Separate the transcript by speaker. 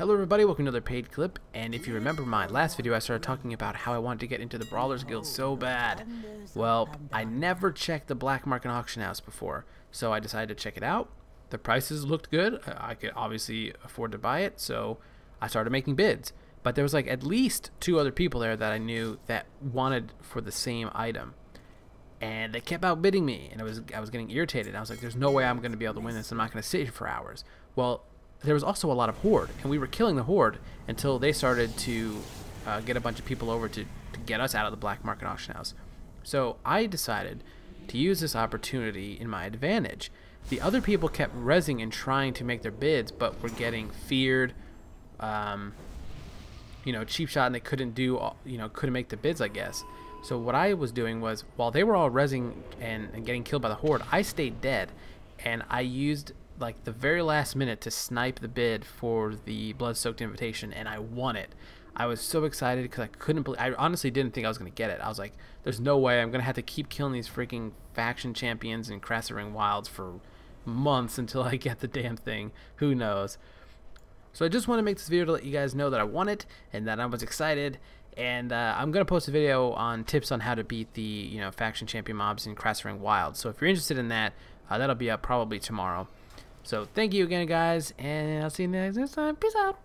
Speaker 1: Hello everybody, welcome to another Paiid clip, and if you remember my last video I started talking about how I wanted to get into the Brawlers Guild so bad. Well, I never checked the black market auction house before, so I decided to check it out. The prices looked good, I could obviously afford to buy it, so I started making bids. But there was like at least two other people there that I knew that wanted for the same item. And they kept outbidding me, and I was I was getting irritated. I was like, "There's no way I'm going to be able to win this. I'm not going to sit here for hours." Well, there was also a lot of horde, and we were killing the horde until they started to uh, get a bunch of people over to, to get us out of the black market auction house. So I decided to use this opportunity in my advantage. The other people kept resing and trying to make their bids, but were getting feared, um, you know, cheap shot, and they couldn't do, you know, couldn't make the bids, I guess. So what I was doing was, while they were all resing and, and getting killed by the horde, I stayed dead, and I used like the very last minute to snipe the bid for the blood-soaked invitation, and I won it. I was so excited because I couldn't believe. I honestly didn't think I was gonna get it. I was like, "There's no way I'm gonna have to keep killing these freaking faction champions and Krasarang Wilds for months until I get the damn thing. Who knows?" So I just want to make this video to let you guys know that I won it and that I was excited. And uh, I'm gonna post a video on tips on how to beat the you know faction champion mobs in Krasarang Wild. So if you're interested in that, uh, that'll be up probably tomorrow. So thank you again, guys, and I'll see you next time. Peace out.